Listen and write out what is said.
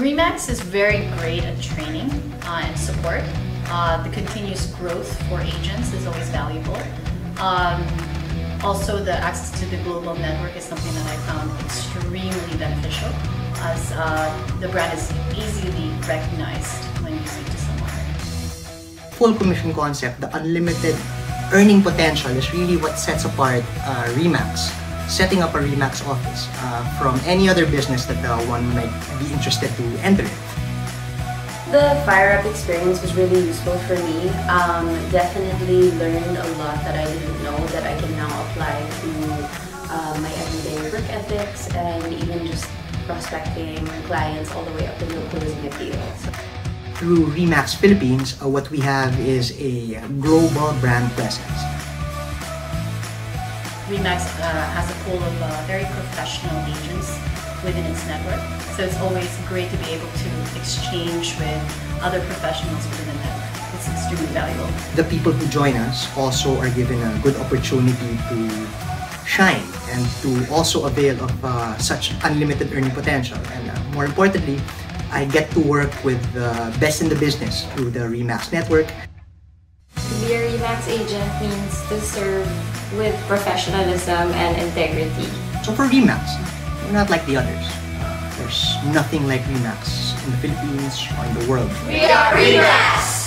Remax is very great at training uh, and support. Uh, the continuous growth for agents is always valuable. Um, also, the access to the global network is something that I found extremely beneficial as uh, the brand is easily recognized when you speak to someone. Full commission concept, the unlimited earning potential is really what sets apart uh, Remax setting up a Remax office uh, from any other business that uh, one might be interested to enter. The Fire Up experience was really useful for me. Um, definitely learned a lot that I didn't know that I can now apply to uh, my everyday work ethics and even just prospecting clients all the way up to closing a deal. So, through Remax Philippines, uh, what we have is a global brand presence. Remax uh, has a pool of uh, very professional agents within its network. So it's always great to be able to exchange with other professionals within the network. It's extremely valuable. The people who join us also are given a good opportunity to shine and to also avail of uh, such unlimited earning potential. And uh, more importantly, I get to work with the best in the business through the Remax network. To be a Remax agent means to serve with professionalism and integrity. So for Remax, we're not like the others. There's nothing like Remax in the Philippines or in the world. We are Remax!